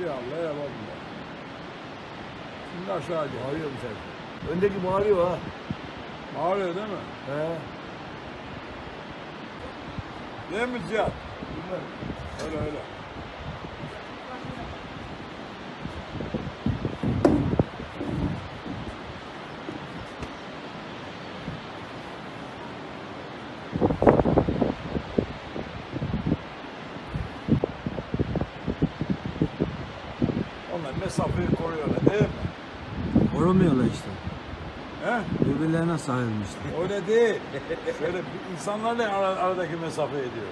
Bir Allah yapalım. Şimdi aşağı gel. Bağırıyor bu sefer. Öndeki bağırıyor ha. Ağrıyor değil mi? He. Değil mi Cihat? Öyle öyle. Mesafeyi koruyorlar değil mi? Korumuyorlar işte. He? Birbirlerine sarılmışlar. Öyle değil. Şöyle bir insanlarla ara- aradaki mesafeyi diyor.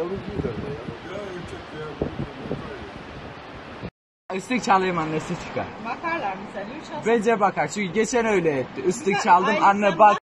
Bunlar yavrucuyu galiba ya. Islık çalayım annesi çıkar. Bakarlar mesela. Üç. Bence bakar çünkü geçen öyle etti. Islık çaldım anne bak